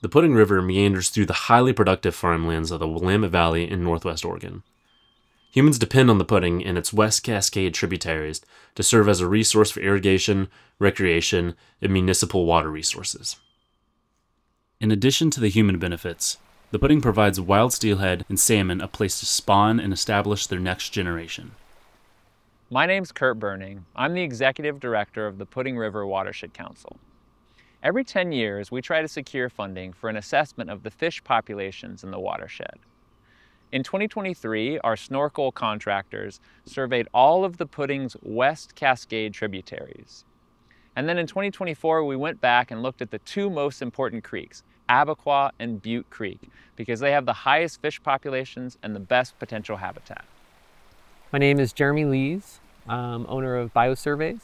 The Pudding River meanders through the highly productive farmlands of the Willamette Valley in northwest Oregon. Humans depend on the Pudding and its West Cascade tributaries to serve as a resource for irrigation, recreation, and municipal water resources. In addition to the human benefits, the pudding provides wild steelhead and salmon a place to spawn and establish their next generation. My name's Kurt Burning. I'm the executive director of the Pudding River Watershed Council. Every 10 years, we try to secure funding for an assessment of the fish populations in the watershed. In 2023, our snorkel contractors surveyed all of the Pudding's West Cascade tributaries. And then in 2024, we went back and looked at the two most important creeks, Abiqua and Butte Creek, because they have the highest fish populations and the best potential habitat. My name is Jeremy Lees, I'm owner of Biosurveys.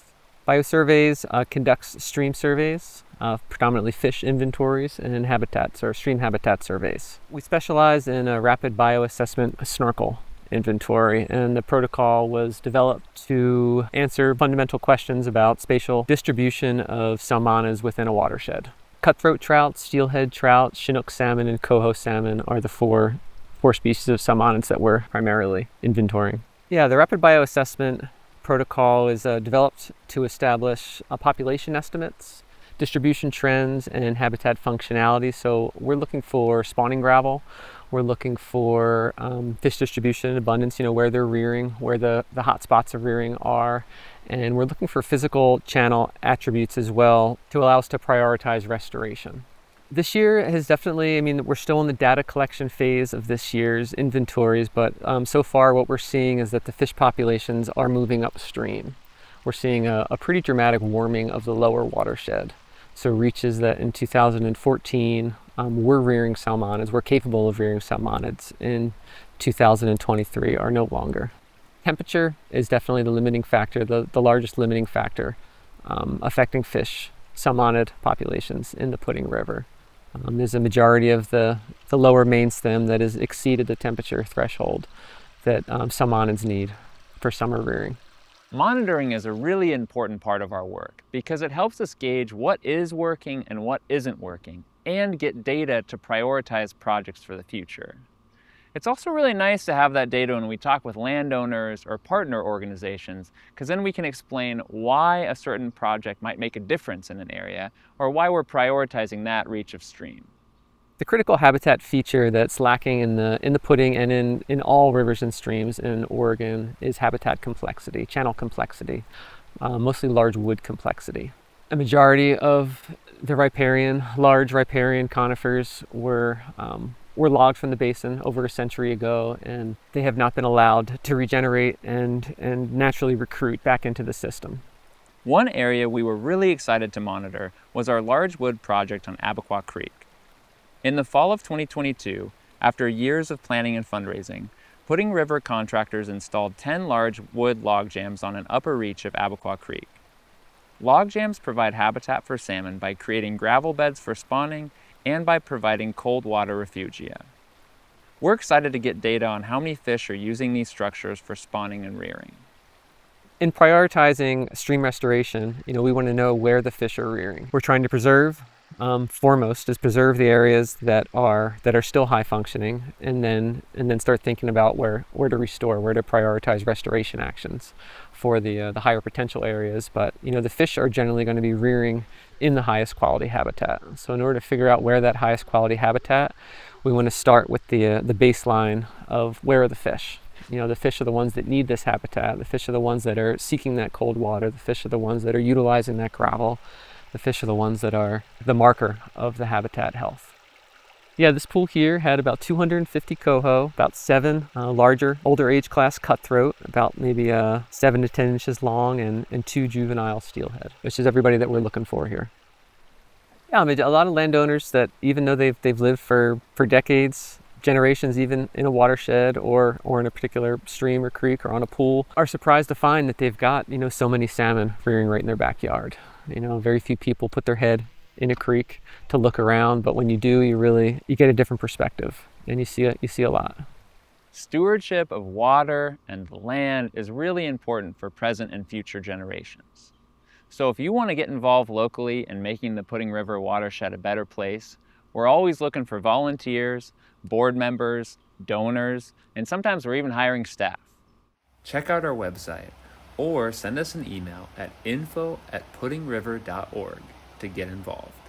Biosurveys uh, conducts stream surveys, uh, predominantly fish inventories and habitats or stream habitat surveys. We specialize in a rapid bioassessment snorkel inventory and the protocol was developed to answer fundamental questions about spatial distribution of salmonids within a watershed. Cutthroat trout, steelhead trout, chinook salmon, and coho salmon are the four, four species of salmonids that we're primarily inventorying. Yeah, the rapid bioassessment protocol is uh, developed to establish uh, population estimates, distribution trends, and habitat functionality. So we're looking for spawning gravel. We're looking for um, fish distribution and abundance, you know, where they're rearing, where the, the hot spots of rearing are. And we're looking for physical channel attributes as well to allow us to prioritize restoration. This year has definitely, I mean, we're still in the data collection phase of this year's inventories, but um, so far what we're seeing is that the fish populations are moving upstream. We're seeing a, a pretty dramatic warming of the lower watershed. So reaches that in 2014 um, we're rearing salmonids, we're capable of rearing salmonids in 2023 are no longer. Temperature is definitely the limiting factor, the, the largest limiting factor um, affecting fish, salmonid populations in the Pudding River. Um, there's a majority of the, the lower main stem that has exceeded the temperature threshold that um, salmonids need for summer rearing. Monitoring is a really important part of our work because it helps us gauge what is working and what isn't working and get data to prioritize projects for the future. It's also really nice to have that data when we talk with landowners or partner organizations, because then we can explain why a certain project might make a difference in an area, or why we're prioritizing that reach of stream. The critical habitat feature that's lacking in the, in the pudding and in, in all rivers and streams in Oregon is habitat complexity, channel complexity, uh, mostly large wood complexity. A majority of the riparian, large riparian conifers were um, were logged from the basin over a century ago and they have not been allowed to regenerate and, and naturally recruit back into the system. One area we were really excited to monitor was our large wood project on Abiqua Creek. In the fall of 2022, after years of planning and fundraising, Pudding River contractors installed 10 large wood log jams on an upper reach of Abiqua Creek. Log jams provide habitat for salmon by creating gravel beds for spawning and by providing cold water refugia. We're excited to get data on how many fish are using these structures for spawning and rearing. In prioritizing stream restoration, you know, we want to know where the fish are rearing. We're trying to preserve, um, foremost, is preserve the areas that are that are still high functioning, and then and then start thinking about where where to restore, where to prioritize restoration actions for the uh, the higher potential areas. But you know, the fish are generally going to be rearing in the highest quality habitat. So in order to figure out where that highest quality habitat, we want to start with the, uh, the baseline of where are the fish. You know, the fish are the ones that need this habitat. The fish are the ones that are seeking that cold water. The fish are the ones that are utilizing that gravel. The fish are the ones that are the marker of the habitat health. Yeah, this pool here had about 250 coho, about seven uh, larger, older age class cutthroat, about maybe uh, seven to 10 inches long, and, and two juvenile steelhead, which is everybody that we're looking for here. Yeah, I mean, a lot of landowners that even though they've, they've lived for, for decades, generations even in a watershed or, or in a particular stream or creek or on a pool, are surprised to find that they've got, you know, so many salmon rearing right in their backyard. You know, very few people put their head in a creek to look around, but when you do, you really you get a different perspective and you see a, you see a lot. Stewardship of water and land is really important for present and future generations. So if you want to get involved locally in making the Pudding River watershed a better place, We're always looking for volunteers, board members, donors, and sometimes we're even hiring staff. Check out our website or send us an email at info at puddingriver.org to get involved.